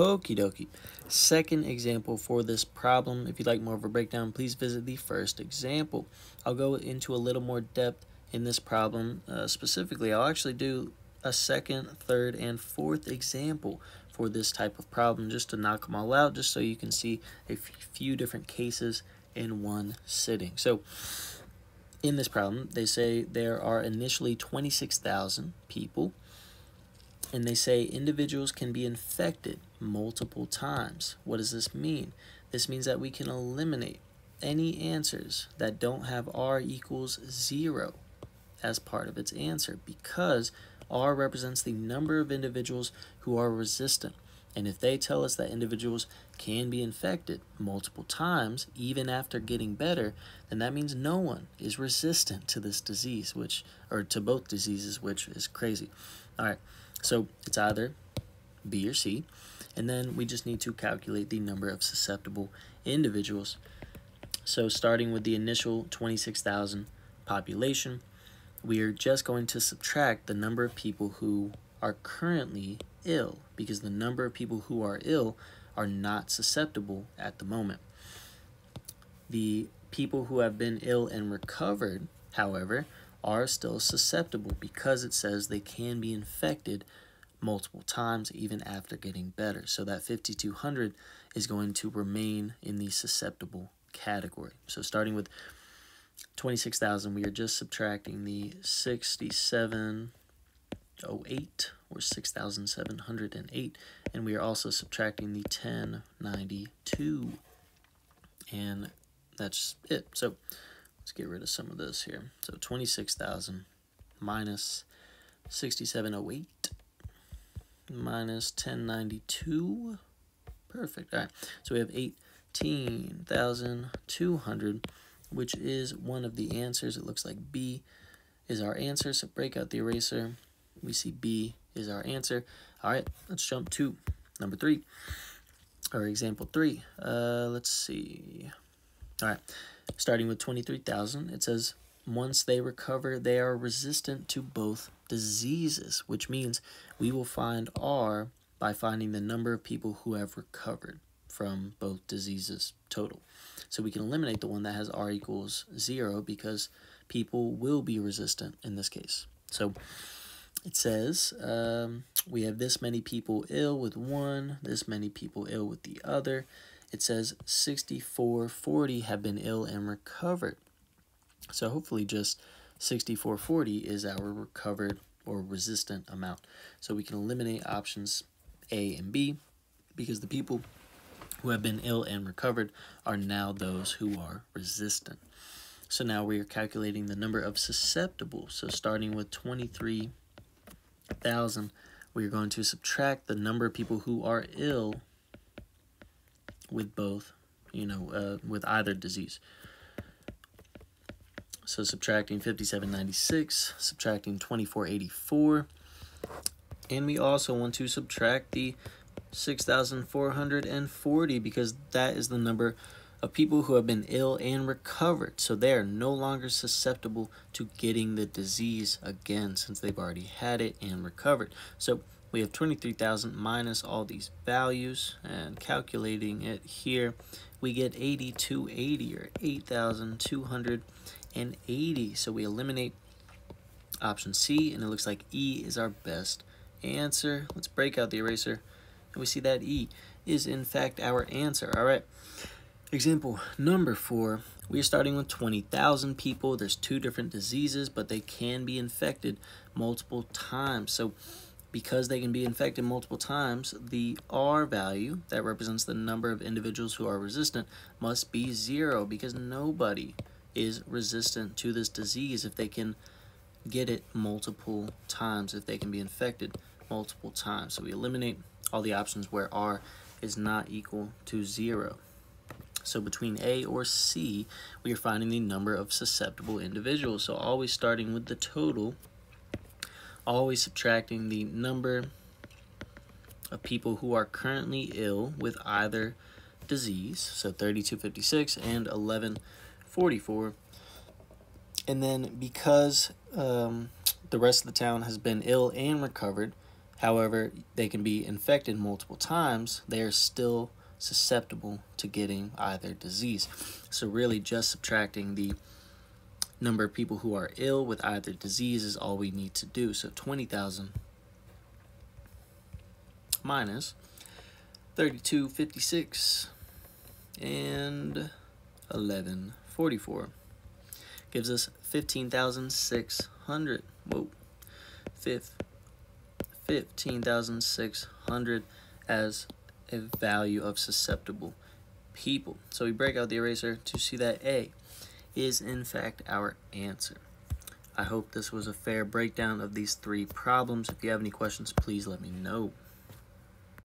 Hokie dokie. Second example for this problem. If you'd like more of a breakdown, please visit the first example. I'll go into a little more depth in this problem. Uh, specifically, I'll actually do a second, third, and fourth example for this type of problem just to knock them all out, just so you can see a few different cases in one sitting. So in this problem, they say there are initially 26,000 people and they say individuals can be infected multiple times. What does this mean? This means that we can eliminate any answers that don't have r equals 0 as part of its answer because r represents the number of individuals who are resistant. And if they tell us that individuals can be infected multiple times, even after getting better, then that means no one is resistant to this disease, which, or to both diseases, which is crazy. All right. So it's either B or C. And then we just need to calculate the number of susceptible individuals. So starting with the initial 26,000 population, we are just going to subtract the number of people who are currently ill because the number of people who are ill are not susceptible at the moment. The people who have been ill and recovered, however, are still susceptible because it says they can be infected multiple times even after getting better. So that 5200 is going to remain in the susceptible category. So starting with 26,000, we are just subtracting the 6708 or 6,708 and we are also subtracting the 1092 and that's it. So Let's get rid of some of this here. So 26,000 minus 6708 minus 1092. Perfect. All right. So we have 18,200, which is one of the answers. It looks like B is our answer. So break out the eraser. We see B is our answer. All right. Let's jump to number three or example three. Uh, let's see. All right. Starting with 23,000, it says, once they recover, they are resistant to both diseases, which means we will find R by finding the number of people who have recovered from both diseases total. So we can eliminate the one that has R equals 0 because people will be resistant in this case. So it says um, we have this many people ill with one, this many people ill with the other, it says 6440 have been ill and recovered. So hopefully just 6440 is our recovered or resistant amount. So we can eliminate options A and B because the people who have been ill and recovered are now those who are resistant. So now we are calculating the number of susceptible. So starting with 23,000, we are going to subtract the number of people who are ill with both, you know, uh, with either disease. So subtracting 5796, subtracting 2484, and we also want to subtract the 6,440 because that is the number of people who have been ill and recovered. So they are no longer susceptible to getting the disease again since they've already had it and recovered. So we have 23,000 minus all these values and calculating it here we get 8280 or 8,280 so we eliminate option C and it looks like E is our best answer. Let's break out the eraser and we see that E is in fact our answer. All right. Example number four we are starting with 20,000 people. There's two different diseases but they can be infected multiple times. So because they can be infected multiple times, the R value, that represents the number of individuals who are resistant, must be zero because nobody is resistant to this disease if they can get it multiple times, if they can be infected multiple times. So we eliminate all the options where R is not equal to zero. So between A or C, we are finding the number of susceptible individuals. So always starting with the total always subtracting the number of people who are currently ill with either disease, so 3256 and 1144. And then because um, the rest of the town has been ill and recovered, However, they can be infected multiple times. They are still susceptible to getting either disease. So really just subtracting the number of people who are ill with either disease is all we need to do. So 20,000 minus 3256 and 1144 gives us 15,600. Whoa. Fifth 15,600 as a value of susceptible people. So we break out the eraser to see that A is in fact our answer. I hope this was a fair breakdown of these three problems. If you have any questions, please let me know.